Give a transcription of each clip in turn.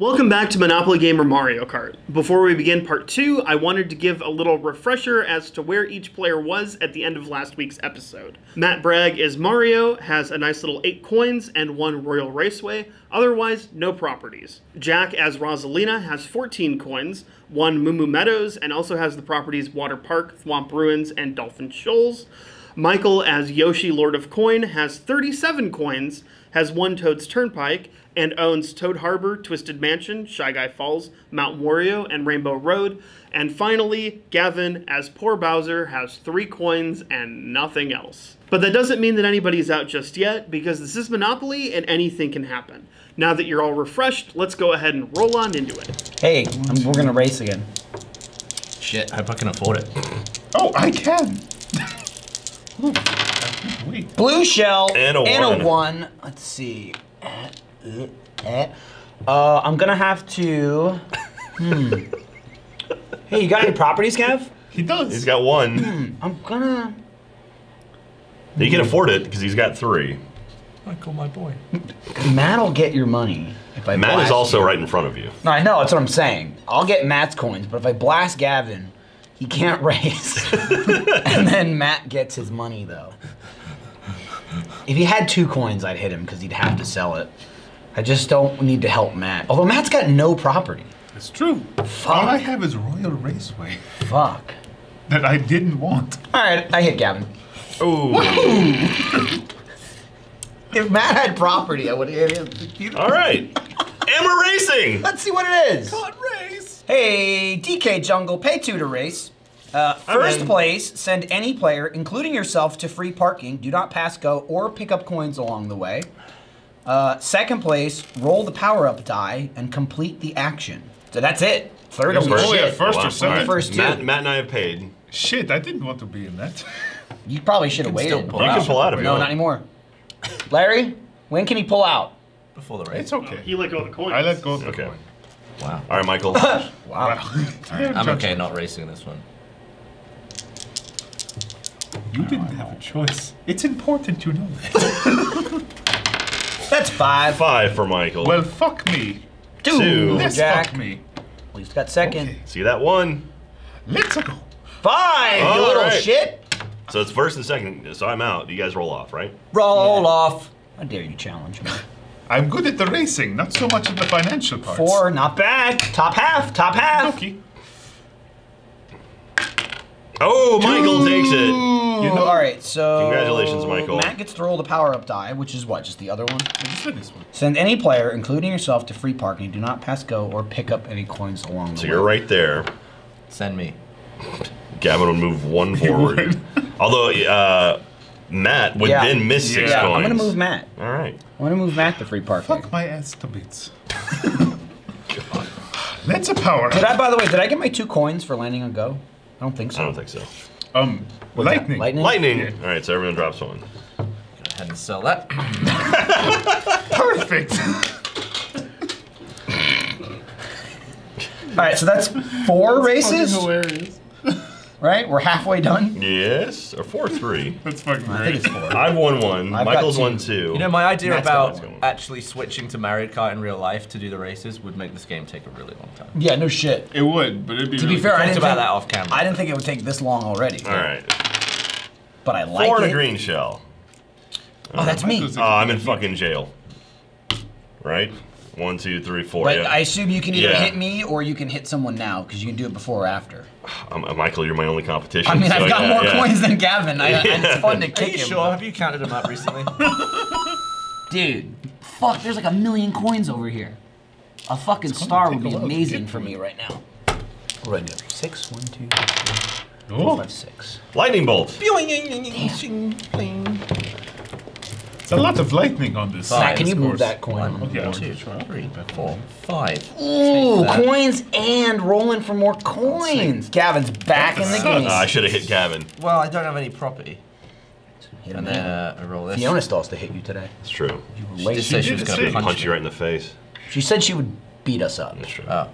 Welcome back to Monopoly Gamer Mario Kart. Before we begin part two, I wanted to give a little refresher as to where each player was at the end of last week's episode. Matt Bragg is Mario, has a nice little 8 coins and 1 Royal Raceway, otherwise, no properties. Jack as Rosalina has 14 coins, 1 Moo Moo Meadows, and also has the properties Water Park, Thwomp Ruins, and Dolphin Shoals. Michael as Yoshi Lord of Coin has 37 coins, has one Toad's Turnpike, and owns Toad Harbor, Twisted Mansion, Shy Guy Falls, Mount Wario, and Rainbow Road. And finally, Gavin, as Poor Bowser, has three coins and nothing else. But that doesn't mean that anybody's out just yet, because this is Monopoly and anything can happen. Now that you're all refreshed, let's go ahead and roll on into it. Hey, I'm, we're gonna race again. Shit, I hope I can afford it. Oh, I can. Ooh, wait. Blue shell And a one. one. Let's see. Uh, I'm gonna have to. Hmm. hey, you got any properties, Kev? He does. He's got one. I'm gonna. He can afford it because he's got three. Michael, my boy. Matt'll get your money if I. Matt is also you. right in front of you. No, I know. That's what I'm saying. I'll get Matt's coins, but if I blast Gavin, he can't race. and then Matt gets his money though. If he had two coins, I'd hit him because he'd have to sell it. I just don't need to help Matt. Although Matt's got no property. It's true. Fuck. All I have is Royal Raceway Fuck. that I didn't want. All right, I hit Gavin. Oh. If Matt had property, I would have hit him. All right. Emma racing. Let's see what it is. race. Hey, DK Jungle, pay two to race. Uh, first in. place, send any player, including yourself, to free parking. Do not pass go or pick up coins along the way. Uh, second place, roll the power up die and complete the action. So that's it. Third Yes, of first- shit. yeah, first or second? All right. First two. Matt, Matt and I have paid. Shit, I didn't want to be in that. You probably should have can still waited. pull You out. can pull out of you No, not anymore. Larry, when can he pull out? Before the race. It's okay. He let go of the coins. I let go of the Okay. coin. Wow. All right, Michael. Wow. Wow. I'm okay not racing this one. You didn't have a choice. It's important you know that. That's five. Five for Michael. well, fuck me. Two. Two. Let's Jack. fuck me. At least got second. Okay. See that one? Let's go. Five, All you little right. shit. So it's first and second. So I'm out. You guys roll off, right? Roll off. How dare you challenge me? I'm good at the racing, not so much at the financial part. Four, not bad. Top half, top half. Okay. Oh, Michael takes it. You know, All right, so Congratulations, Michael. Matt gets to roll the power up die, which is what? Just the other one. I just did this one. Send any player, including yourself, to free parking. Do not pass go or pick up any coins along the So way. So you're right there. Send me. Gavin would move one forward. Although uh, Matt would Yeah. then miss six Yeah, coins. I'm gonna move Matt. All right. I'm gonna move Matt to free parking. Fuck my ass to bits. Let's a power. Did I, by the way, did I get my two coins for landing on go? I don't think so. I don't think so. Um, What's that, lightning. Lightning. Lightning. Yeah. All right, so everyone drops one. Go ahead and sell that. Perfect. All right, so that's four races, hilarious. Right? We're halfway done. Yes, or four three. That's fucking I great. think it's four. I've won one. I've got Michael's two. won two. You know, my idea Matt's about got one. actually switching to Mario Kart in real life to do the races would make this game take a really long time. Yeah, no shit. It would, but it'd be To really be fair, I Talked didn't about think, that off camera. I didn't think it would take this long already. All right. But I like Four and it. a green shell. Oh, that's uh, me. Oh, I'm in fucking jail. Right? One, two, three, four. But yeah. I assume you can either Yeah. hit me or you can hit someone now because you can do it before or after. I'm, uh, Michael, you're my only competition. I mean, so I've got yeah, more yeah. coins than Gavin. I, and it's fun to Are kick you him. sure? Have you counted them up recently? Dude, fuck, there's like a million coins over here. A fucking star would be take a look. amazing for me right now. What do I do? Six, one, two, three, Oh, four, five, six. Lightning bolt. It's a lot of lightning on this. side. can you move that coin? One, Okay, I'll two, just try. three, four, five. Ooh, coins and rolling for more coins. Gavin's back in the game. Uh, I should have hit Gavin. Well, I don't have any property. Hit And then uh, I roll this. Fiona still has to hit you today. It's true. She Late. did say she She was going to punch, Punch you right in the face. She said she would beat us up. That's true. Oh.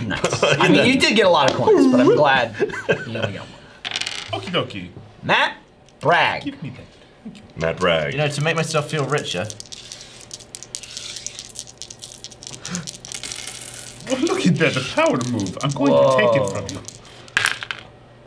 nice. I mean, you did get a lot of coins, but I'm glad you only got one. Okie dokie. Matt, Bragg. Give me that. Matt Bragg. You know, to make myself feel richer, need the, the power to move. I'm going to take it from you.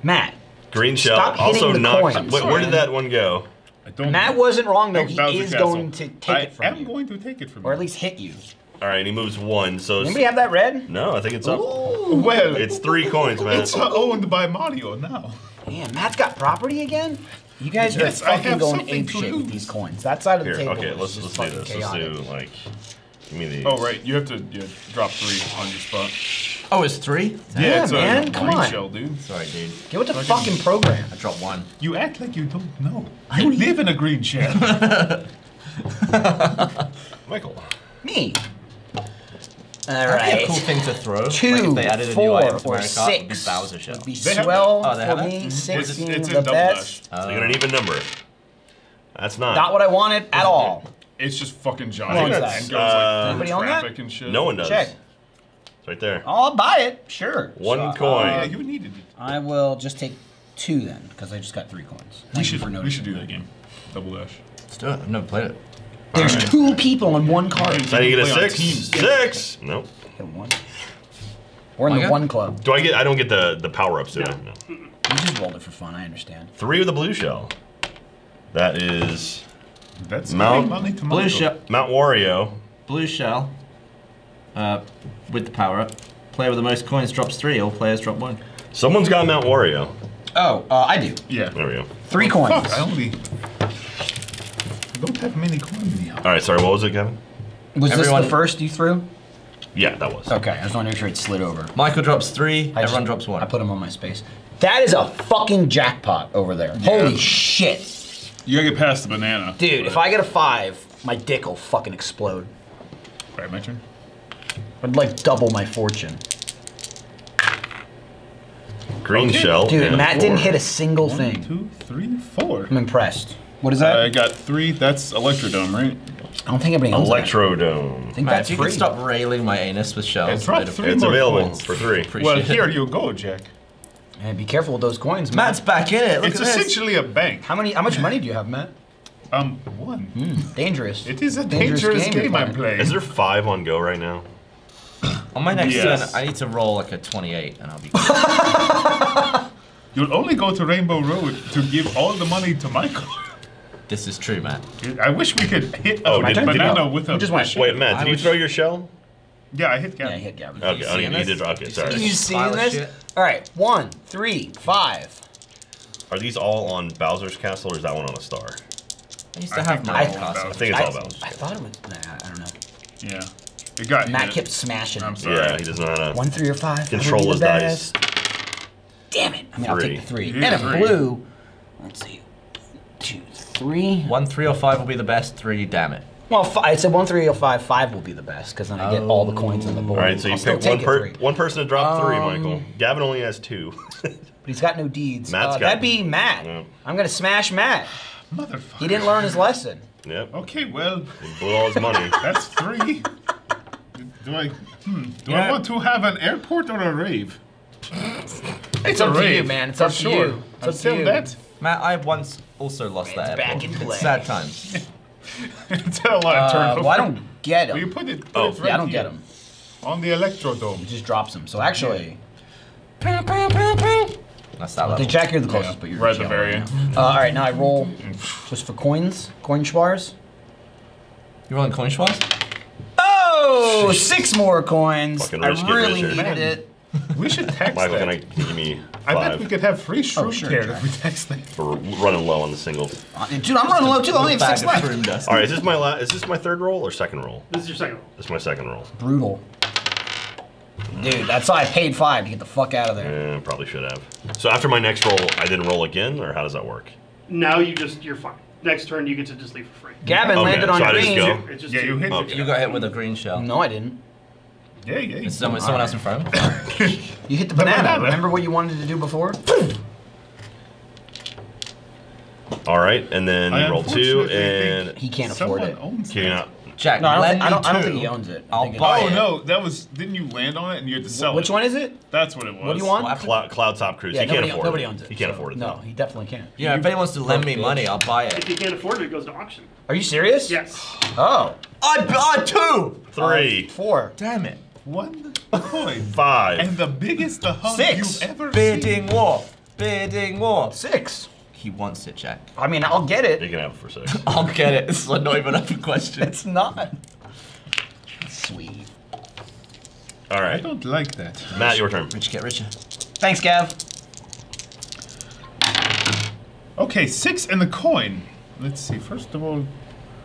Matt. Green shell Stop hitting also the knocked. coins. Wait, where did that one go? I don't Matt know. wasn't wrong though. Thanks, He Bowser is Castle. going to take I it from you. I am going to take it from you. or at least hit you. All right, he moves one. So it's, Anybody have that red? no, I think it's up. Well, It's three coins, man. it's uh, owned by Mario now. Damn, Matt's got property again. You guys Yes, are I fucking have going something ape shit with these coins. That side of the Here, table okay, is let's just let's do fucking this. Let's chaotic. do like. Give me these. Oh right, you have to yeah, drop three on your spot. Oh, it's three? Yeah, it's man, a come green on. shell, dude. Sorry, dude. Get with the fucking program. I dropped one. You act like you don't know. You live in a green shell. Michael. Me. All That'd be a cool thing to throw. Two, like if they added a new four, item to or Mario Kart, it'd be Bowser Shell. would be They swell. Oh, for me. that? It's, Sixteen it's the double best. dash. So you got an even number. That's not. Not what I wanted at all. It's just fucking giant. How long is and that? goes Uh, like Anybody through that? traffic and shit. no one does. Check. It's right there. Oh, I'll buy it. Sure. One So, coin. Yeah, you needed it. I will just take two then, because I just got three coins. We Thank you should for we noticing. should do that game. Double dash. Let's do it. I've never played it. There's Alright. two people on one card. So you get a Play six. teams. Six. Nope. Get one. We're in the Okay. one club. Do I get? I don't get the the power ups, do I? No. No. You just rolled it for fun. I understand. Three with the blue shell. That is That's Mount- money to Blue shell. Mount Wario. Blue shell. Uh, with the power up. Player with the most coins drops three. All players drop one. Someone's got Mount Wario. Oh, uh, I do. Yeah. There we go. Three coins. Fuck, I only don't have many coins now. All right. Sorry. What was it, Kevin? Was Everyone- this the first you threw? Yeah, that was. Okay, I just want to make sure it slid over. Michael drops three. I everyone just- drops one. I put them on my space. That is a fucking jackpot over there. Holy shit. You gotta get past the banana. Dude, if I get a five, my dick will fucking explode. Alright, my turn. I'd like double my fortune. Green Okay. shell. Dude, and Matt four. didn't hit a single One, thing. two, three, four. I'm impressed. What is that? I got three. That's Electrodrome, right? I don't think anybody owns that. Electrodrome. I think Matt, that's if you free. can stop railing my anus with shells. I dropped I'd three It's more available coins. for three. appreciate Well, it. here you go, Jack. Hey, be careful with those coins, Matt. Matt's back in it. Look it's at this. essentially a bank. How many? How much money do you have, Matt? Um, one. Dangerous. It is a Dangerous dangerous, game game, I'm playing. playing. Is there five on go right now? On my next Yes. turn, I need to roll like a 28, and I'll be. You'll only go to Rainbow Road to give all the money to Michael. this is true, Matt. I wish we could hit oh, a Oh, did- did- banana with a You just went- Wait, Matt, I did you was- throw your shell? Yeah, I hit Gavin. Yeah, hit Gavin. Okay, oh, seeing you this? did. Okay, You sorry. see You this seeing this? All right, one, three, five. Are these all on Bowser's Castle, or is that one on a star? I used I to have my they're own all castle. I think it's I, all Bowser's. I thought it was. Nah, I don't know. Yeah. It got Matt hit. kept smashing. I'm sorry. Yeah, he does not know. One, three, or five. Control That his dice. Damn it! I mean, I'll Three. take the three. Yeah, and a blue. Let's see. Two, three. One, three, or five will be the best. Three, damn it. Well, fi- I said one, three, or five. Five will be the best because then I get all the coins on the board. All right, so you I'll pick one take per three. one person to drop three, Um, Michael. Gavin only has two. But he's got no deeds. Matt's Uh, got- that'd be Matt. Yeah. I'm gonna smash Matt. Motherfucker. He didn't learn his lesson. yep, Okay, well, he blew all his money. that's three. Do I? Hmm. Do Yeah. I want to have an airport or a rave? It's a up to you, rave, man. It's for up to sure. you. It's up to you. that, Matt, I once also lost that back airport. in play. Sad times. It's until I Uh, turn well, I don't get Well, you put it. Put Oh, it right Yeah, I don't here get him. On the Electrodrome. He just drops him. So actually, That's that the level. Jack, you're the Yeah, closest, but you're right at the yellow very end. Uh, all right, now I roll just for coins, coin schwars. You rolling coin schwas? Oh, six more coins. Fucking I rich kid really Richard. needed it. We should text Michael, that. can I give me five? I bet we could have free shroom Oh, sure, care Jack. if we text that. for running low on the singles? Uh, Dude, I'm running low too. I only have six left. All right, is this my la- Is this my third roll or second roll? This is your second roll. This is my second roll. Brutal. Dude, that's why I paid five to get the fuck out of there. Eh, probably should have. So after my next roll, I didn't roll again, or how does that work? Now you just you're fine. Next turn you get to just leave for free. Gavin Okay, landed on so I just go. It's just Yeah, you hit Okay. You got hit with a green shell. No, I didn't. Yeah, yeah. Is someone, someone else in front of him? You hit the banana. banana. Remember what you wanted to do before? All right, and then I you roll two, and He can't afford it. Owns can you not? Jack, No, I don't, lend think, I, don't, I don't think he owns it. I I'll think buy it's- Oh it. no, that was. Didn't you land on it and you had to sell Which it? Which one is it? That's what it was. What do you want? What? Cloud, Cloud Top Cruise. Yeah, he can't nobody, afford nobody it. owns it. He can't so- afford it. No, though. he definitely can't. Yeah, if anyone wants to lend me bitch. money, I'll buy it. If it. you can't afford it, it goes to auction. Are you serious? Yes. Oh. I bought two! Three. Uh, four. Damn it. One coin. Five. And the biggest the hunk Six. you've ever Bidding seen. war. Bidding war. Six. He wants it, Jack. I mean, I'll get it. you can have it for six. I'll get it. It's not even up for question. It's not. Sweet. All right. I don't like that. Matt, your turn. Rich get richer. Thanks, Gav. Okay, six and the coin. Let's see. First of all,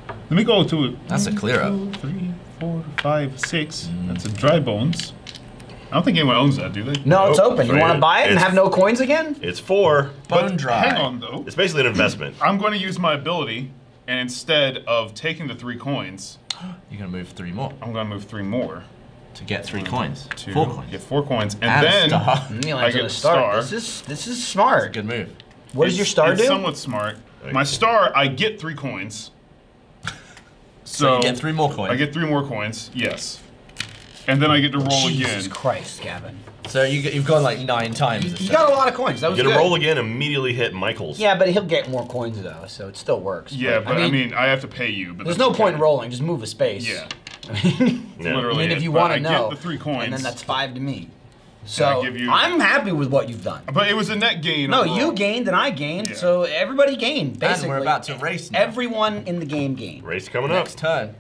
let me go to That's a clear up. two, three, four, five, six. That's a dry bones. I don't think anyone owns that, do they? No, it's open. You want to buy it and have no coins again? It's four. Bone dry. Hang on though. It's basically an investment. I'm going to use my ability, and instead of taking the three coins, You're gonna move three more I'm going to move three more. to get three coins. To Four coins. Get four coins, and, And a then star. Mm, I I get get a start. star. This is this is smart. Good move. What does your star it's do? somewhat smart. Right. My star, I get three coins. So, you get three more coins. I get three more coins. Yes. And then I get to roll Jesus again. Jesus Christ, Gavin. So you, you've gone like nine times. You got a lot of coins. That was You're gonna good. roll again, immediately hit Michael's. Yeah, but he'll get more coins though, so it still works. Yeah, but I mean, I have to pay you. But there's no point in rolling. Just move a space. Yeah. Yeah. Literally. I mean, if you want to know, get the three coins, and then that's five to me. So give you- I'm happy with what you've done. But it was a net gain. No, overall. you gained and I gained, Yeah. so everybody gained. And Basically, we're about to race now. everyone in the game gained. Race coming up. Next turn.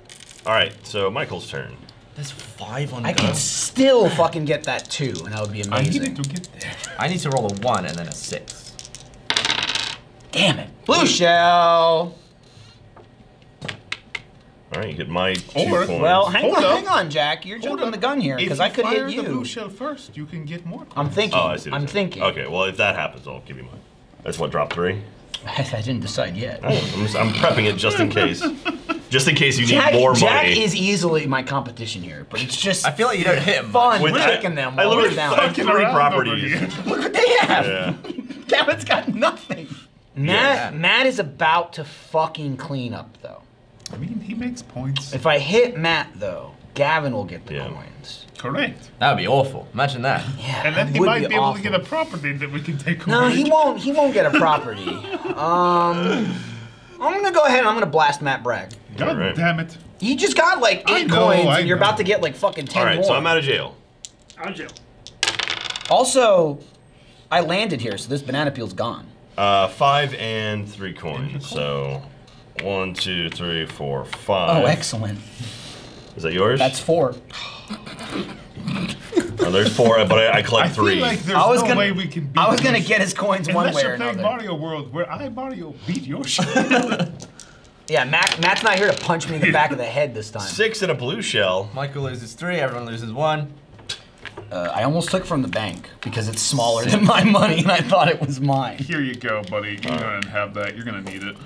All right, so Michael's turn. There's five on I go. could still fucking get that two, and that would be amazing. I amazing. needed to get there. I need to roll a one and then a six. Damn it, blue shell. All right, you get my two Or- coins. Well, hang Hold on, up. hang on, Jack. You're Hold jumping up. the gun here If because you I could fire hit the blue you. shell first, you can get more. I'm thinking. oh, I see. I'm thinking. Okay, well, if that happens, I'll give you mine. That's what drop three. I didn't decide yet. Oh, I'm, just- I'm prepping it just in case. Just in case you need Jack, more Jack money. is easily my competition here, but it's just I feel like you don't hit him. fun With- I- taking them I while we're literally down. I have Fucking three properties. Look what they have. Yeah. Gavin's got nothing. Matt, Yeah. Matt is about to fucking clean up though. I mean, he makes points. If I hit Matt though, Gavin will get the Yeah. coins. Correct. That would be awful. Imagine that. Yeah, And then he would might be, able to get a property that we can take No, he won't. He won't get a property. um, I'm gonna go ahead and I'm gonna blast Matt Bragg. God Alright. damn it. You just got like eight know, coins, I and you're know. about to get like fucking ten All right, more. so I'm out of jail. Out of jail. also, I landed here, so this banana peel's gone. Uh, five and three coins. So one, two, three, four, five. Oh, excellent. Is that yours? That's four. Oh, there's four, but I, I collect I three. feel like there's I was no gonna. way we can beat I was gonna get his coins one Unless way you're or playing another. Mario World, where I, Mario, beat your shit. Yeah, Matt. Matt's not here to punch me in the back of the head this time. Six and a blue shell. Michael loses three, everyone loses one. Uh, I almost took from the bank because it's smaller than my money, and I thought it was mine. Here you go, buddy. You're gonna have that. You're gonna need it.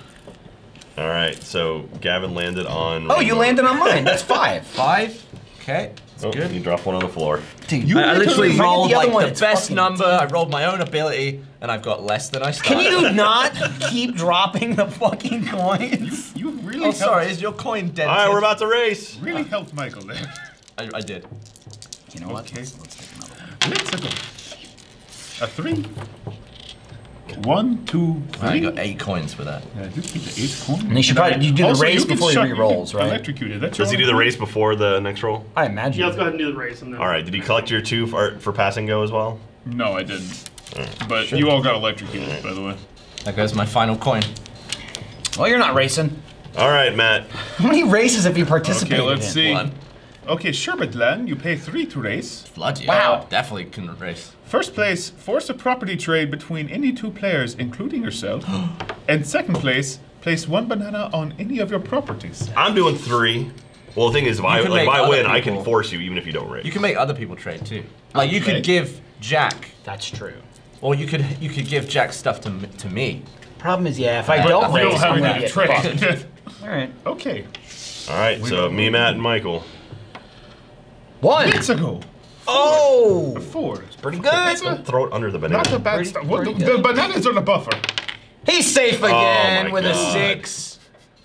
All right, so Gavin landed on. Oh, you landed on mine. That's five. Five. Okay. Oh, good. You drop one on the floor. Dude, You I, I literally rolled the like one, the it's best fucking number. I rolled my own ability, and I've got less than I started. Can started. you not keep dropping the fucking coins? You really Oh, helped, sorry. Is your coin dead? All right, we're about to race. really helped Michael there. I, I did. You know what? Okay. Let's, let's take another one. Let's go. A three. One, two, I got eight coins for that. Yeah, I did get the eight coin. And you should probably- you do the Also, race you before he shot- you re-rolls, right? Electrocuted. That's Does he do the only race before the next roll? I imagine. Yeah, let's go ahead and do the race. And then All right. Did he collect your two for, for pass and go as well? No, I didn't. Hmm. But you all got electrocuted, by the way. That goes my final coin. Well, you're not racing. All right, Matt. How many races have you participated in? Okay, let's in? see. One. Okay, Sherbetland, you pay three to race. Bloody Wow. hell. Definitely can race. First place, force a property trade between any two players, including yourself. and second place, place one banana on any of your properties. I'm doing three. Well, the thing is, if I, like, if I other win, I can force you even if you don't race. You can make other people trade too. Like you Okay. could give Jack, That's true. or you could you could give Jack stuff to to me. Problem is, yeah, if I But don't We race, don't have I'm gonna get trade. All right. okay, All right, so me, Matt, and Michael. One. let's Oh! go. It's pretty That's good. a, Throw it under the banana. not a banana. bad Pretty- start. The, the bananas are the buffer. He's safe oh again my with a six.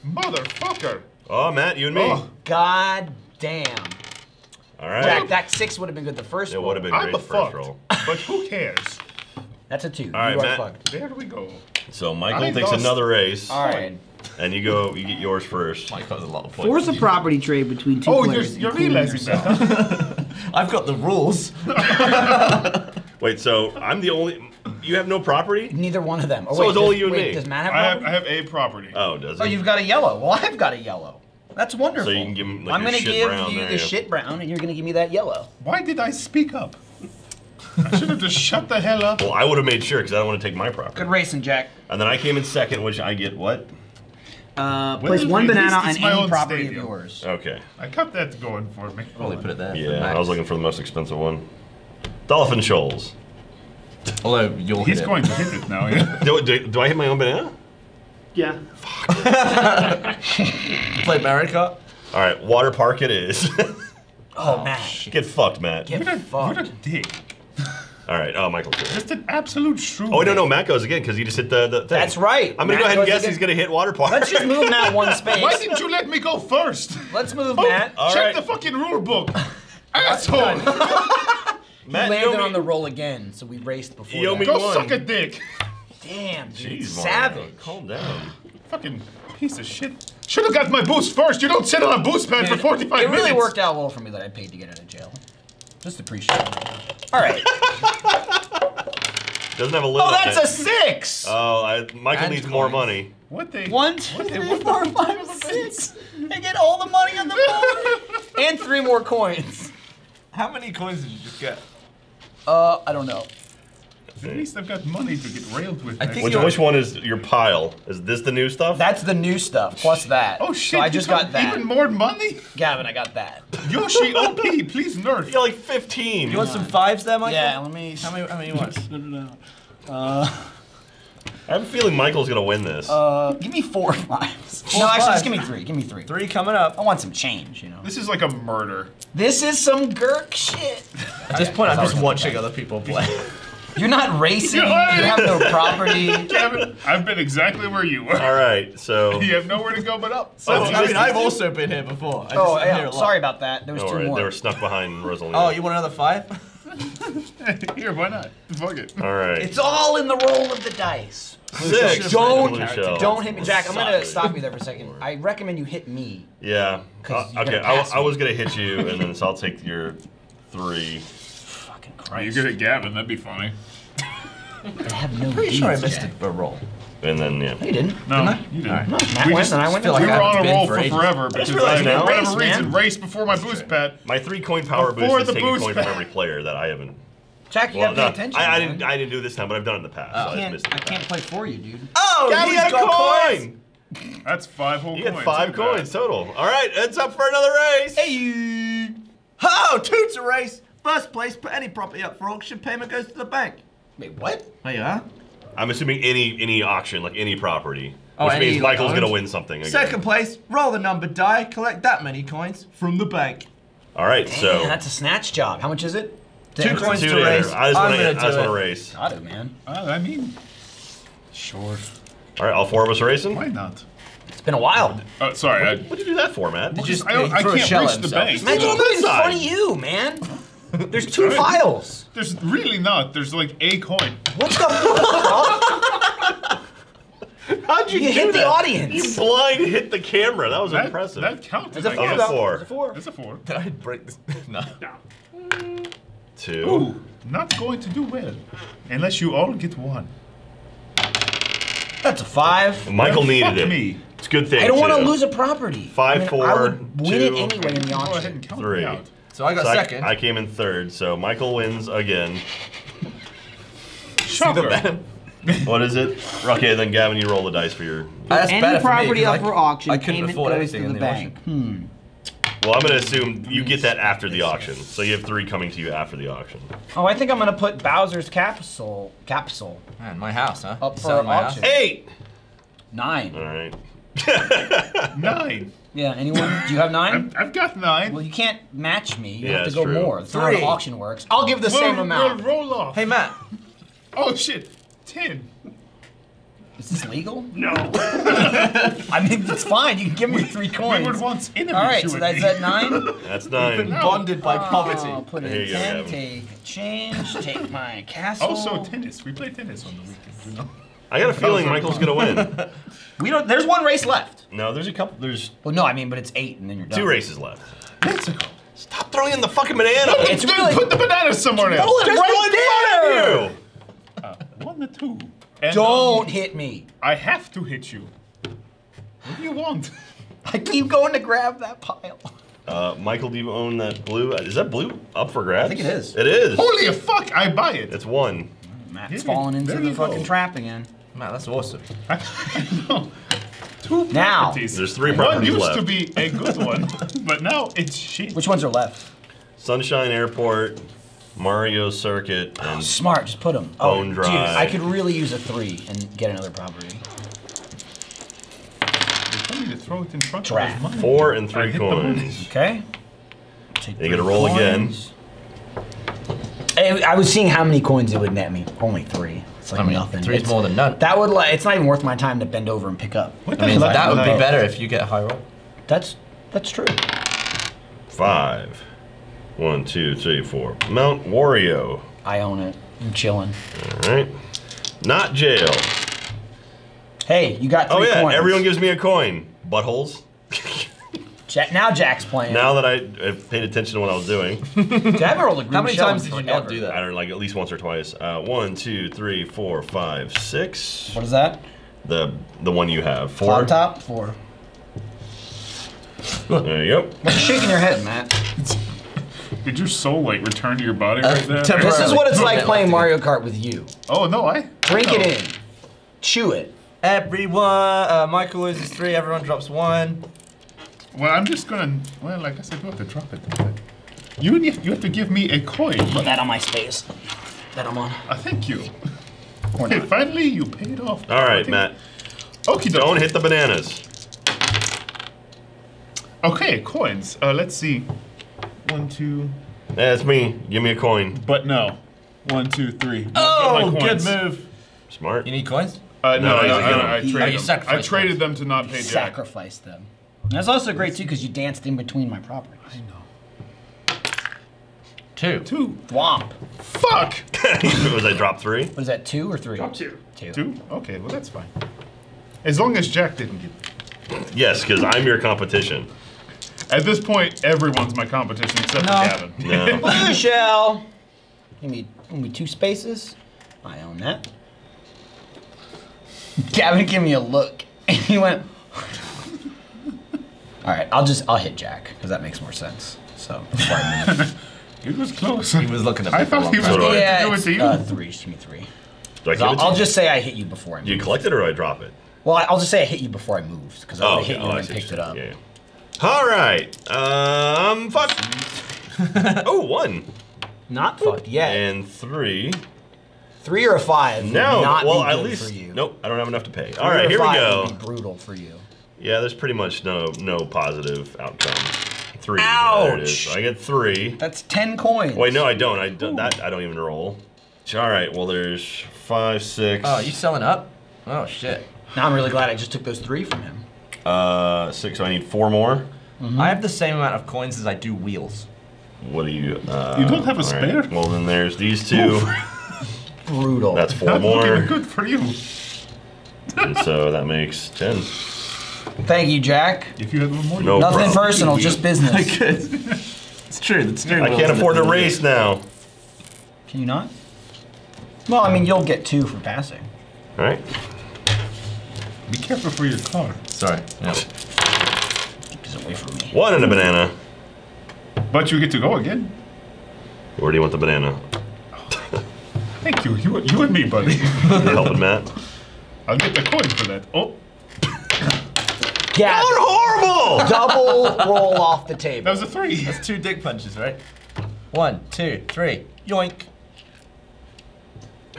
Motherfucker. Oh, Matt, you and me. Oh, God damn. All right. Jack, that six would have been good the first it would have been I'm great a first fucked. roll. But who cares? That's a two. All right, you are Matt. fucked. There we go. So Michael I takes lost. another race, All right. and you go. You get yours first. Mike has a lot of points. Force a property trade between two Oh, you're, players. you're realizing yourself. that. huh? I've got the rules. Wait, so I'm the only. You have no property? Neither one of them. Oh, So wait, it's only does, you and wait, me. Does Matt have I have. I have a property. Oh, does he? Oh, you've got a yellow. Well, I've got a yellow. That's wonderful. So you can give him, like, I'm gonna give brown, you the you shit brown, and you're gonna give me that yellow. Why did I speak up? I should have just shut the hell up. Well, I would have made sure because I don't want to take my property. Good racing, Jack. And then I came in second, which I get what? Uh, place one banana on my any own property of yours. Okay. I kept that going for me. Probably put it there. Yeah, Max. I was looking for the most expensive one. Dolphin Shoals. Although you'll He's hit going to hit it now, yeah. Do, do, do I hit my own banana? Yeah. it. Play Mario Kart. All right, water park it is. Oh, Matt. Get fucked, Matt. Get You're a, you're a dick. All right. Oh, Michael. here. Just an absolute shrew. Oh, no, no, Matt goes again because you just hit the, the thing. That's right. I'm gonna go ahead and guess again. he's gonna hit water park. Let's just move Matt one space. Why didn't you let me go first? Let's move Oh, Matt. All check right. the fucking rule book. Asshole. Matt, you landed owe me- on the roll again, so we raced before. You owe me go one. suck a dick. Damn, dude. Jeez, Mario, savage. Calm down. Fucking piece of shit. Should have got my boost first. You don't sit on a boost pad for 45 it minutes. really worked out well for me that I paid to get out of jail. Just appreciate it. All right. Doesn't have a limit. Oh, that's a six. Oh, I, Michael And needs more money. What they? One, two, what three, what four, the- I get all the money on the board. and three more coins. How many coins did you just get? Uh, I don't know. At least I've got money to get railed with. I think Which, which one is your pile? Is this the new stuff? That's the new stuff plus that. Oh shit! So I just got got that. Even more money? Gavin, I got that. Yoshi OP, please nerf. you got like 15. You want some fives there, Michael? Yeah, let me. How many? How many you want? I have a feeling Michael's gonna win this. Uh, give me four fives. no, actually, fives. just give me three. Give me three. Three coming up. I want some change, you know. This is like a murder. This is some Gurk shit. At this point, I'm just watching other people play. You're not racing. You have no property. Kevin, I've been exactly where you were. All right, so You have nowhere to go but up. Oh, I mean, I've also been here before. I just, Oh, I'm here yeah. Sorry about that. There was Don't two worry, more. they were snuck behind Rosalina. Oh, you want another five? Here, why not? Fuck it. All right. It's all in the roll of the dice. six. Don't don't hit me, Jack. I'm gonna stop you there for a second. I recommend you hit me. Yeah. Uh, okay, I, I was gonna hit you, and then so I'll take your three. Fucking You're Christ. good at Gavin, that'd be funny. I have no Pretty sure I missed Jack. a, a roll. And then yeah. No, you didn't. No, Didn't I? you didn't. No, Matt We went just and I went. feel like we were on a roll for for ages. forever because realized I, now. for whatever Race, reason, man. raced before my boost pad. My three coin power boost is the taking a boost coin from every player that I haven't. Jack, you Well, gotta pay no, attention. I, I didn't. I didn't do it this time, but I've done it in the past. so I I can't. missed it. I can't play for you, dude. Oh, Gavin, he's got got a coins. coin. That's five whole You coins. get five coins total. All right, it's up for another race. Hey! Oh, two to race. First place, put any property up for auction. Payment goes to the bank. Wait, what? There you are. I'm assuming any any auction, like any property, Oh, which any, means Michael's gonna win something. Again. Second place, roll the number die, collect that many coins from the bank. All right, so that's a snatch job. How much is it? To Two coins two to to race. I just want to. gonna I just do want to it. race. Got it, man. Uh, I mean, Sure. All right, all four of us racing. why not? It's been a while. Uh, sorry, I, What'd you do that for, Matt? Did you just I, I a can't shell reach at the bank. Imagine on put in front of you, man. There's two files. There's really not. There's like a coin. What the fuck? How'd You do hit the audience. You blind hit the camera. That was That, impressive. that counted. There's a four. guess. guess. Four. There's a four. That's a four. Did I break this? no. Two. Ooh, not going to do well. Unless you all get one. That's a five. Michael Well, needed fuck it. me. It's a good thing. I don't want to lose a property. Five, I mean, four, I would win it anyway in the Go ahead and count Three. me out. So I got So I, second. I came in third, so Michael wins again. Shocker. What is it? Okay, then Gavin, you roll the dice for your. That's Any better for me, property 'cause up I- for auction, I couldn't payment afford goes to anything the in bank. auction. Hmm. Well, I'm gonna assume you get that after the auction, so you have three coming to you after the auction. Oh, I think I'm gonna put Bowser's capsule capsule Man, my house, huh? up for Selling my auction. house? Eight. Nine. All right. Nine. Yeah. Anyone? Do you have nine? I've, I've got nine. Well, you can't match me. You Yeah, have to that's go true. more. That's not how the Three. auction works. I'll give the We'll- same amount. We'll roll off. Hey, Matt. Oh shit. Ten. Is this legal? No. I mean, it's fine. You can give me three We coins. were once enemies. All right, so and that's me. at nine. That's Been nine. bonded by oh, poverty. I'll put Here in you go, ten. Gavin. Take change. Take my castle. Also tennis. We play tennis on the weekends. You know. I got a feeling Michael's gonna win. we don't. There's one race left. No, there's a couple. There's Well, no, I mean, but it's eight, and then you're done. two races left. Let's go. Stop throwing in the fucking banana. It's Dude, really- put the banana somewhere else. Roll it There's right one there. in front of you. One to two. And, Don't um, hit me. I have to hit you. What do you want? I keep going to grab that pile. Uh, Michael, do you own that blue? Is that blue up for grabs? I think it is. It is. Holy fuck! I buy it. It's one. Matt's Here, falling into there the you fucking go. trap again. Man, that's awesome. I know. Two Now. properties. There's three One properties used left. to be a good one, but now it's shit. Which ones are left? Sunshine Airport, Mario Circuit, oh, and Smart, just put them. Oh, Bone dude, dry. I could really use a three and get another property. They told me to throw it in front Trap. of his money. four and I three hit the money. coins. Okay. Take You gotta three roll again. coins. I I was seeing how many coins it would net me. Only three. It's like I mean, nothing. three's It's- more than none. That would like. It's not even worth my time to bend over and pick up. What I mean, that would be better if you get a high roll. That's that's true. Five. One, two, three, four. Mount Wario. I own it. I'm chilling. All right. Not jail. Hey, you got Oh three yeah, coins. everyone gives me a coin. Buttholes. Ja- now Jack's playing. Now that I have paid attention to what I was doing, I haven't rolled a green How many shell times did you not do that? I don't know, like at least once or twice. Uh, one, two, three, four, five, six. What is that? The the one you have. Four. Cloud top four. There you go. What you shaking your head, Matt? Did your soul like return to your body right there? This is what it's like playing Mario Kart with you. Oh no, I Drink no. it in. Chew it. Everyone, uh, Michael loses three, everyone drops one. Well, I'm just gonna. Well, like I said, you have to drop it. You need, you have to give me a coin. Put that on my space. That I'm on. I thank you. Or Hey, finally you paid off. All right, Matt. Okay, Don't hit the bananas. Okay, coins. Uh, let's see. One, two. That's me. Give me a coin. But no. One, two, three. Oh, Got my good move. Smart. You need coins? Uh, No, no, he's no, a no, good no, one. I He- Oh, traded you them. I traded ones. them to not pay Jack. Sacrifice them. And that's also great too because you danced in between my properties. I know. Two. Two. Thwomp. Fuck. was I drop three? What is that? Two or three? Drop two. Two. Two. Okay, well that's fine. As long as Jack didn't get. Yes, because I'm your competition. At this point, everyone's my competition except No. for Gavin. No. Blue shell. Give me, give me two spaces. I own that. Gavin gave me a look, and he went. All right, I'll just I'll hit Jack because that makes more sense. So before It was close. He was looking at I me for a thought he was time. going yeah, to do it to you. uh, three. Give me three. Do I give I'll, it to I'll you? just say I hit you before I Do you collect it or do I drop it? Well, I- I'll just say I hit you before I moved because I Oh, would have okay. hit you oh, and see picked it up. Yeah, yeah. All right. Um, fuck. oh, one Not fucked yet. and three. Three or a five. No. not well, be at least. for you. Nope. I don't have enough to pay. Three All right. or Here we go. Would be brutal for you. Yeah, there's pretty much no no positive outcome. Three. There it is. Ouch. I get three. That's ten coins. Wait, no, I don't. I don't, that I don't even roll. All right. Well, there's five, six. Oh, you selling up? Oh, shit. Now I'm really glad I just took those three from him. Uh, six. So I need four more. I have the same amount of coins as I do wheels. What do you? Uh, You don't have a all right. spare? Well, then there's these two. Brutal. That's four That's more, looking good for you. and so that makes ten. Thank you, Jack. If you had one more, No Nothing problem. personal, just business. it's true. It's true. I can't afford to race now. Can you not? Well, I mean, you'll get two for passing. All right. be careful for your car. Sorry. Yeah. Keep this away from me. One and a banana. But you get to go again. Where do you want the banana? Thank you. You, you and me, buddy. You helping Matt? I'll get the coin for that. Oh, Gavin, horrible! double roll off the table. that was a three. That's two dick punches, right? One, two, three. Yoink.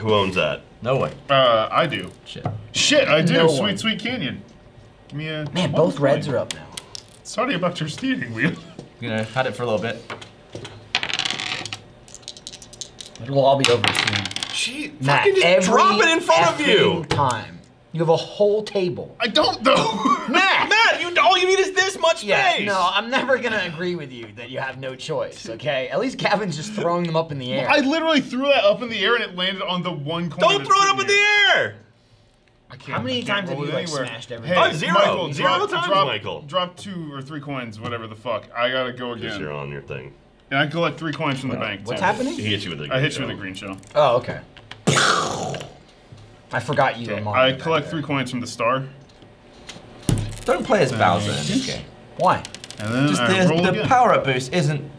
Who owns that? No way. Uh, I do. Shit. Shit, I do. No sweet, one. sweet canyon. Give me a. Man, one both reds are up now. Sorry about your steering wheel. You know, had it for a little bit. It'll all be over soon. She Matt, fucking just drop it in front of you. effing time. You have a whole table. I don't though. Matt! Matt, you all you need is this much Yeah, no, I'm never gonna agree with you that you have no choice, okay? At least Gavin's just throwing them up in the air. I literally threw that up in the air and it landed on the one coin. Don't throw it up in the here. air. I can't. How many can't times have you, like, anywhere. smashed everything? Hey, Oh, zero. Michael, Zero drop, times, drop, Michael. Drop two or three coins, whatever the fuck. I gotta go again. you're on your thing. And I collect three coins from the bank. What's too. happening? He hits you with a I green hit you with a green shell. Oh, okay. I forgot you were Okay, Mario I collect three coins from the star, Don't play as Bowser in this game. Why? and then Just uh, I roll the, the again. power up boost isn't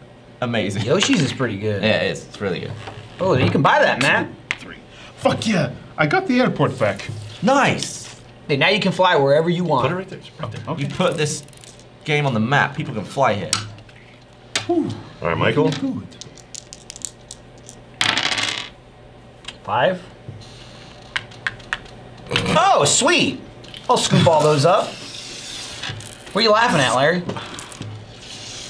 amazing. Yoshi's is pretty good. Yeah, it is. It's really good. Oh, you can buy that, man. Three. Fuck yeah! I got the airport back. Nice. Hey, now you can fly wherever you want. Put want. it right there. Right there. Oh, okay. You put this game on the map, people can fly here. Whew. All right, Michael. Good. Five. Oh, sweet. I'll scoop all those up. What are you laughing at, Larry?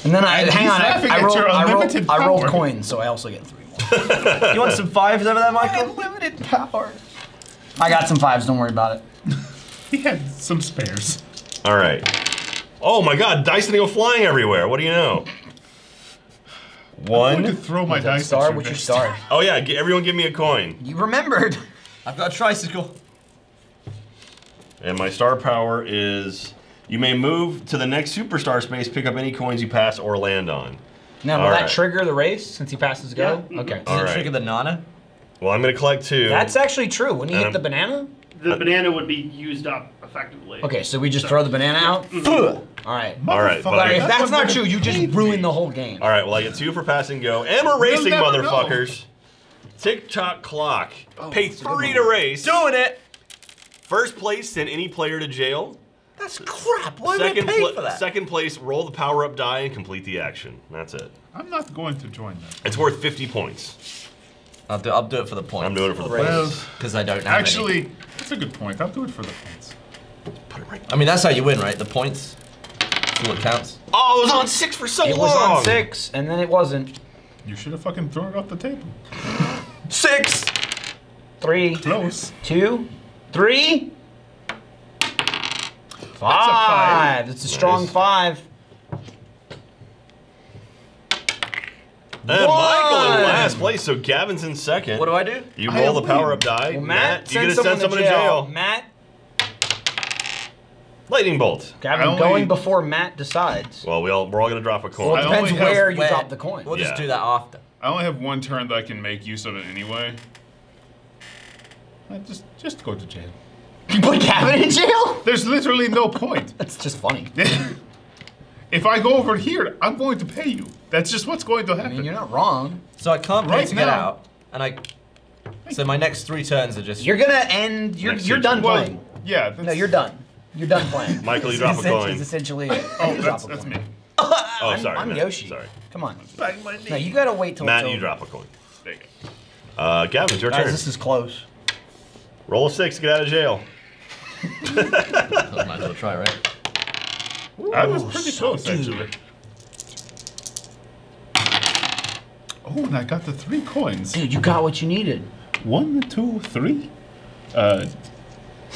And then I And hang on. I, laughing I, at rolled, I, rolled, I rolled coins, so I also get three more. You want some fives over there, Michael? Unlimited power. I got some fives. Don't worry about it. He had some spares. All right. Oh my God, dice gonna go flying everywhere. What do you know? I'm going to One. throw my dice. star? at What's your star? Oh yeah, g- everyone give me a coin. You remembered. I've got a tricycle. And my star power is you may move to the next superstar space, pick up any coins you pass or land on. Now, will All that right. trigger the race since he passes go? Yeah. Okay. Does All it right. trigger the Nana? Well, I'm gonna collect two. That's actually true. When you hit Um, the banana. The banana would be used up effectively. Okay, so we just throw the banana out. All right. All right, but Motherfucker, If that's what not true, you just ruin the whole game. All right. Well, I get two for passing go, and we're racing, never know. motherfuckers. Tick tock clock. Oh, Pay three to race. Doing it. First place, send any player to jail. That's crap. Why did I Second, pay pla- for that? second place, roll the power up die and complete the action. That's it. I'm not going to join them. It's worth 50 points. I'll do, I'll do it for the points. I'm doing it for the Well, points. because I don't have any. actually, that's a good point. I'll do it for the points. Put it right. I mean, that's how you win, right? The points. That's what counts. Oh, it was on six for so It long. It was on six, and then it wasn't. You should have fucking thrown it off the table. Six. Three, Close. two, three, five. five. It's a strong Nice. five. And Michael in last place, so Gavin's in second. What do I do? You I roll the win. power up die. Well, Matt, you send gonna someone, send someone to, jail. Matt, Lightning bolt. Gavin, I only- going before Matt decides. Well, we all, we're all gonna drop a coin. Well, it depends where you Where- drop the coin. We'll Yeah. just do that often. I only have one turn that I can make use of it anyway. I just, just go to jail. You put Gavin in jail? There's literally no point. That's just funny. if I go over here, I'm going to pay you. That's just what's going to I happen. mean, you're not wrong. So I can't pay Right to get out, and I. So my next three turns are just. You're gonna end. You're Next you're done well, playing. yeah. That's, No, you're done. You're done playing. Michael, you It's drop a coin. It's essentially. Oh, You that's, drop a that's coin. me. Oh, I'm, sorry. I'm Matt. Yoshi. Sorry. Come on. Bang my No, you gotta wait till Matt, it's you over. drop a coin. There you go. Uh, Gavin, it's your Guys, turn. this is close. Roll a six, get out of jail. Might as well try, right? I was pretty so close, dude. actually. Oh, and I got the three coins. Dude, you got what you needed. One, two, three. Uh,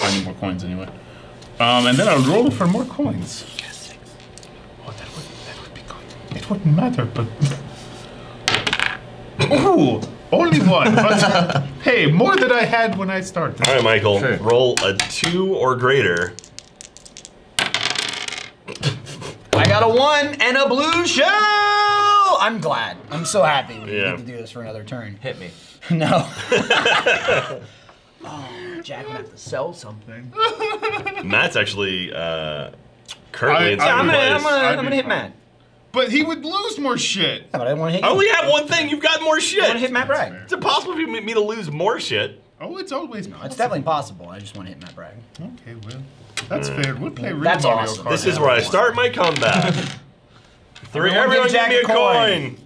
I need more coins anyway. Um, and then I'll roll for more coins. Yes, six. Oh, that would, that would be good. It wouldn't matter, but. Ooh, only one. But hey, more than I had when I started. All right, Michael, Sure. roll a two or greater. I got a one and a blue shell. I'm glad. I'm so happy we Yeah. get to do this for another turn. Hit me. no. oh, Jack would have to sell something. Matt's actually uh, currently I- in I- Yeah, I'm second gonna, I'm place. gonna, I'd I'm gonna hit fine. Matt. But he would lose more shit. Yeah, but I want to hit I you. only have one thing. You've got more shit. I want to hit Matt Bragg. It's impossible for me to lose more shit. Oh, it's always It's possible. definitely possible. I just want to hit Matt Bragg. Okay, well, that's fair. We'll play real That's Mario awesome. Kart. This is where I start my comeback. Three. Everyone Everyone, give give me a a coin. coin.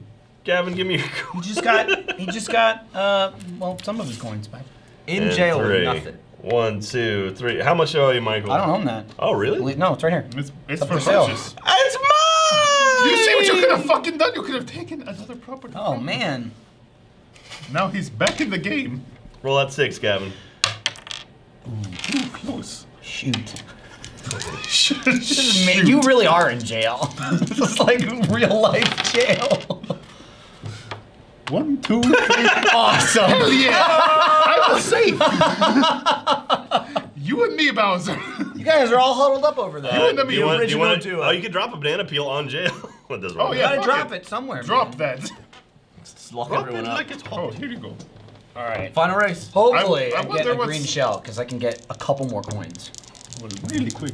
Gavin, give me a He coin. just got, he just got, uh, well, some of his coins back. In And jail with three. nothing. One, two, three. How much owe you, Michael? I don't own that. Oh, really? No, it's right here. It's, it's Up for for sale. purchase. It's mine. You see what you could have fucking done? You could have taken another property. Oh, man. Now he's back in the game. Roll that six, Gavin. Ooh, close. Shoot. Shoot. Man, you really are in jail. this is like real life jail. One, two, three. awesome. Hell yeah! I was safe. You and me, Bowser. You guys are all huddled up over there. You and me. you want, do you original want duo. Oh, you could drop a banana peel on jail. what does Oh, yeah. gotta drop it. it somewhere. Drop man. that. Just lock Drop everyone it up. like it's Oh, hot. here you go. All right. Final race. Hopefully, I- I, I get a what's- green shell because I can get a couple more coins. Well, really quick.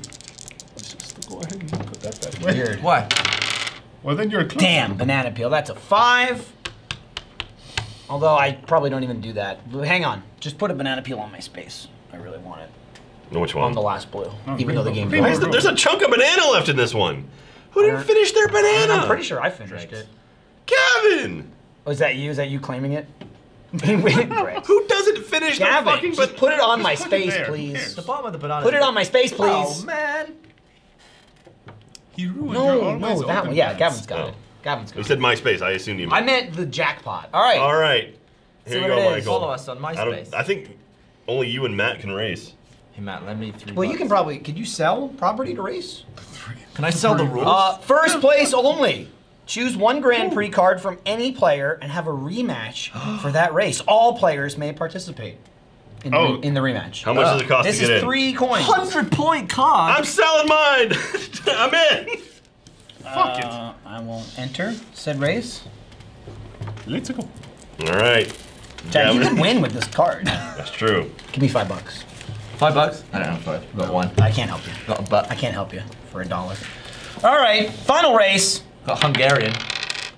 Let's just go ahead and put that back. way. Weird. Why? Well, then you're close. Damn, banana peel. That's a five. Although I probably don't even do that. But Hang on. Just put a banana peel on my space. I really want it. Which one? On one? the last blue. Oh, even though the green game's ball. Why is over. there- there's a chunk of banana left in this one. Who didn't finish their banana? I'm pretty sure I finished it. Gavin! Oh, is that you? Is that you claiming it? Who doesn't finish their Gavin, fucking just put it on my Just put it space, there. Please. cares? The bottom of the banana. Put it on my space, oh, please. Oh man. He ruined your no, always no, that one. Yeah, plans. Gavin's got Oh. it. Gavin's You said it. MySpace. I assumed you meant. I meant. meant the jackpot. All right. All right. See Here you what go, it is. Michael. Follow us on I, MySpace. don't, I think only you and Matt can race. Hey Matt, lend me three. Well, you can probably. Could you sell property to race? Can I sell the rules? Uh, first place only. Choose one Grand Prix card from any player and have a rematch for that race. All players may participate in the, Oh. re- in the rematch. How much does it cost This to get is three coins. Hundred point card. I'm selling mine. I'm in. Fuck Uh, I won't enter said race. Let's go. All right. Jack, you can win with this card. That's true. Give me five bucks. Five bucks. I don't have five. Got one. I can't help you. Got a butt. I can't help you for a dollar. All right, final race. Got Hungarian.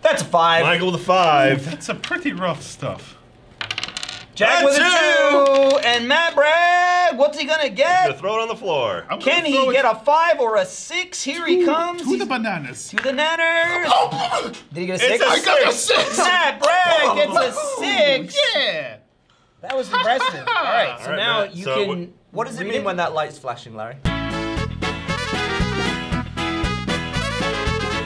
That's a five. Michael with a five. That's a pretty rough stuff. Jack with a two. two. And Matt Bragg, what's he gonna Gonna get? throw it on the floor. I'm Can he get a five or a six? Here he comes. to He's the bananas? to the nanners. Oh, Did he get a It's six? a I got a six. Matt Bragg oh. gets a oh, six. Yeah. That was impressive. All right, so All right, now Matt. you So can. what- What does it read mean when that light's flashing, Larry? I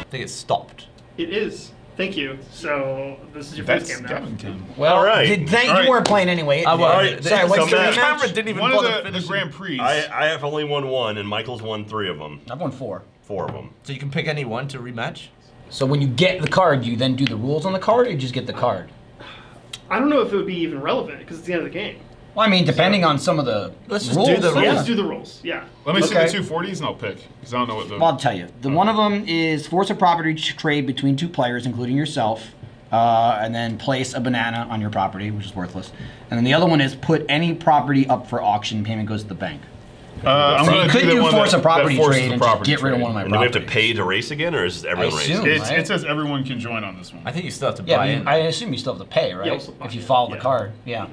think it's stopped. It is. Thank you. So this is your first That's game now. Gavin Kim. Well, All right. did- thank, All you right. weren't playing anyway. I was. right, Sorry, so what's the Matt- rematch? camera didn't even One of the, the. Grand Prix. I, I have only won one, and Michael's won three of them. I've won four. Four of them. So you can pick any one to rematch. So when you get the card, you then do the rules on the card, or you just get the card? I don't know if it would be even relevant because it's the end of the game. Well, I mean, depending on some of the Let's just rules. do the So yeah. let's do the rules. Yeah. Let me see Okay. the two forties and I'll pick. Because I don't know what the. Well, I'll tell you. The one of them is force a property to trade between two players, including yourself, uh, and then place a banana on your property, which is worthless. And then the other one is put any property up for auction. Payment goes to the bank. uh, I'm gonna you could the do one force that- a property trade and property get rid of one of my And do we have to pay to race again, or is everyone assume. racing? Right? it says everyone can join on this one. I think you still have to Yeah, buy I, in. mean, I assume you still have to pay, right? also buy if you in, follow yeah. the card. Yeah.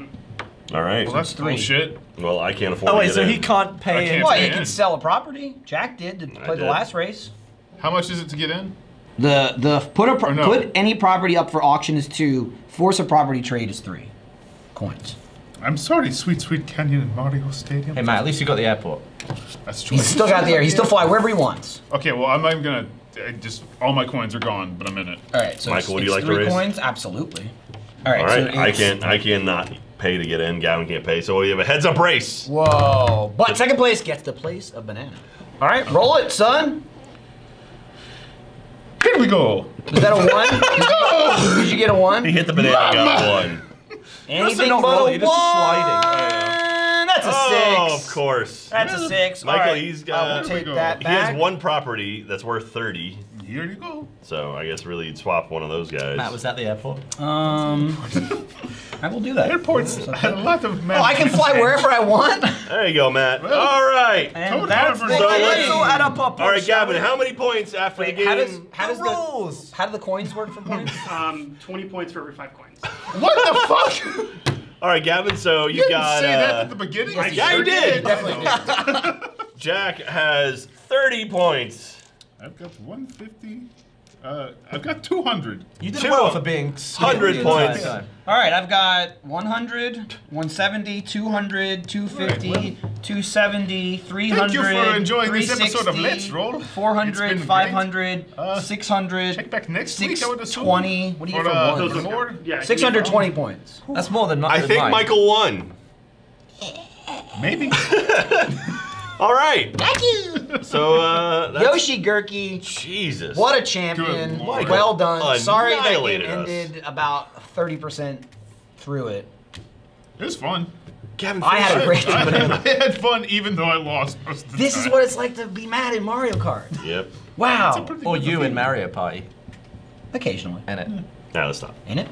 All right. Well, that's three. bullshit. Well, I can't afford oh, it. oh to wait, get so in. he can't pay in. can't Well, pay you can sell a property. Jack did to play the last race. How much is it to get in? The the put a pro- no. put any property up for auction is two. Force a property trade is three coins. I'm sorry, sweet, sweet Canyon and Mario Stadium. Hey Matt, at least you got the airport. That's true. He's still got the air. He still fly wherever he wants. Okay, well, I'm not even gonna. I just all my coins are gone, but I'm in it. All right. So Michael, it's, would you it's like to three race? coins? Absolutely. All right. All right. So I can't. I cannot pay to get in. Gavin can't pay. So we have a heads-up race. Whoa! But second place gets the place of banana. All right, roll it, son. Here we go. Is that a one? Did you, did get a one? He hit the banana and got one. Anything not but rolling, a you're just one. sliding. That's a Oh, six. of course. That's a six. Michael, All right. he's I got- will Here we take go. that He has one property that's worth thirty. Here you go. So I guess really you'd swap one of those guys. Matt, was that the airport? Um, I will do that. Airports had a lot of. Oh, I can fly wherever I want. there you go, Matt. Well- All right. And Toad that's Harbor. the So game. let's all add up our All right, Gavin. How many points after Wait, the game? how does how The does the rules. how do the coins work for points? Um, 20 points for every five coins. What the fuck? All right, Gavin. So you You didn't got. say that uh, at the beginning. Yes, yeah, you did. Definitely. did. Jack has thirty points. I've got 150. Uh, I've got 200. You did Two well for being 100 points. All right, I've got 100, 170, 200, 250, Right, 270, 300, Thank you for enjoying this episode of Let's Roll. 400, 500, Uh, 600, Check back next week. I would assume. 620. What do you For, get for uh. Those for are more. Yeah. give me 620 points. That's more than I think mine. Michael won. Maybe. All right. So uh, that's, Yoshi Gurky, Jesus. what a champion. Good lord. Well done. Sorry that game Annihilated us. ended about 30% through it. It was fun. Gavin, I had a finish great time. I, I had fun even though I lost most of the This is time. what it's like to be mad in Mario Kart. Yep. Wow. Or you in. Mario Party. Occasionally. In it. Now let's stop. Ain't it?